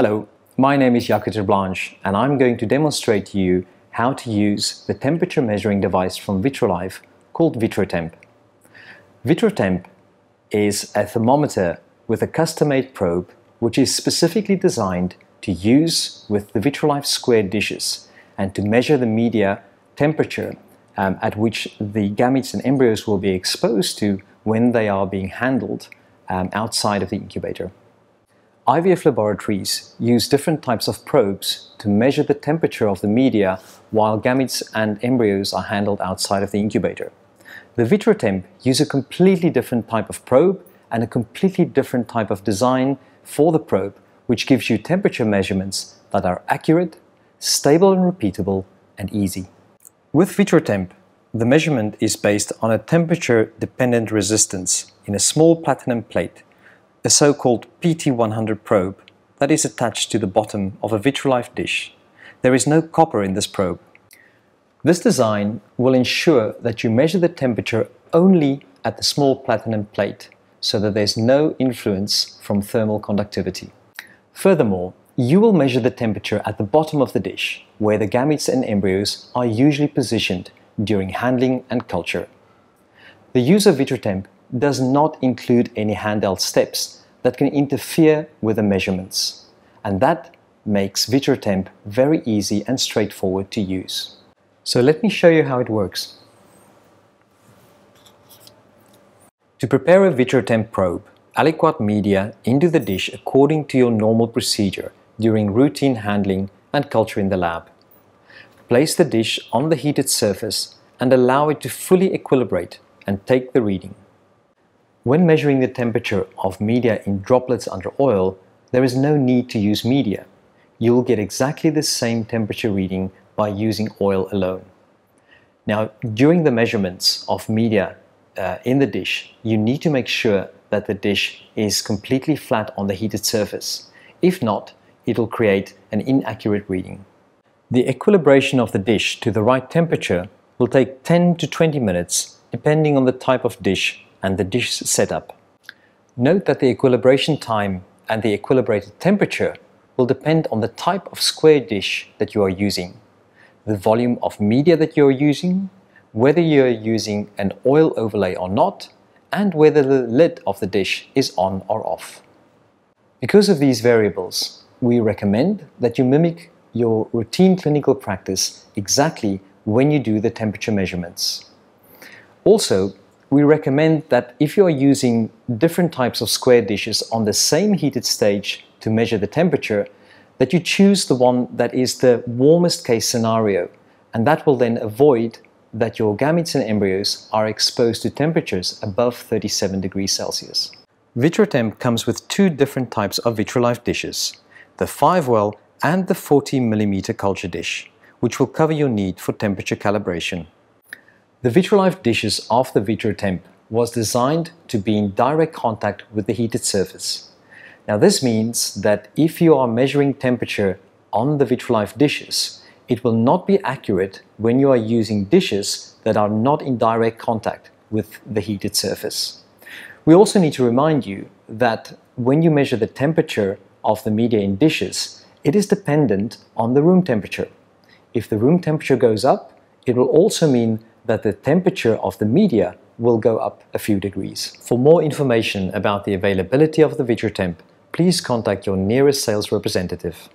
Hello, my name is Jaco ter Blanche and I'm going to demonstrate to you how to use the temperature measuring device from Vitrolife called VitroTemp. VitroTemp is a thermometer with a custom-made probe which is specifically designed to use with the Vitrolife square dishes and to measure the media temperature um, at which the gametes and embryos will be exposed to when they are being handled um, outside of the incubator. IVF laboratories use different types of probes to measure the temperature of the media while gametes and embryos are handled outside of the incubator. The VitroTemp use a completely different type of probe and a completely different type of design for the probe, which gives you temperature measurements that are accurate, stable and repeatable, and easy. With VitroTemp, the measurement is based on a temperature-dependent resistance in a small platinum plate a so-called PT100 probe that is attached to the bottom of a Vitrolife dish. There is no copper in this probe. This design will ensure that you measure the temperature only at the small platinum plate so that there's no influence from thermal conductivity. Furthermore, you will measure the temperature at the bottom of the dish, where the gametes and embryos are usually positioned during handling and culture. The use of VitroTemp does not include any handheld steps that can interfere with the measurements. And that makes VitroTemp very easy and straightforward to use. So let me show you how it works. To prepare a VitroTemp probe, aliquot media into the dish according to your normal procedure during routine handling and culture in the lab. Place the dish on the heated surface and allow it to fully equilibrate and take the reading. When measuring the temperature of media in droplets under oil, there is no need to use media. You will get exactly the same temperature reading by using oil alone. Now, during the measurements of media uh, in the dish, you need to make sure that the dish is completely flat on the heated surface. If not, it will create an inaccurate reading. The equilibration of the dish to the right temperature will take 10 to 20 minutes depending on the type of dish and the dish setup. Note that the equilibration time and the equilibrated temperature will depend on the type of square dish that you are using, the volume of media that you are using, whether you are using an oil overlay or not, and whether the lid of the dish is on or off. Because of these variables, we recommend that you mimic your routine clinical practice exactly when you do the temperature measurements. Also, we recommend that if you are using different types of square dishes on the same heated stage to measure the temperature, that you choose the one that is the warmest case scenario, and that will then avoid that your gametes and embryos are exposed to temperatures above 37 degrees Celsius. VitroTemp comes with two different types of Vitrolife dishes, the 5-well and the 40mm culture dish, which will cover your need for temperature calibration. The Vitrolife dishes of the VitroTemp was designed to be in direct contact with the heated surface. Now this means that if you are measuring temperature on the Vitrolife dishes, it will not be accurate when you are using dishes that are not in direct contact with the heated surface. We also need to remind you that when you measure the temperature of the media in dishes, it is dependent on the room temperature. If the room temperature goes up, it will also mean that the temperature of the media will go up a few degrees. For more information about the availability of the VitroTemp, please contact your nearest sales representative.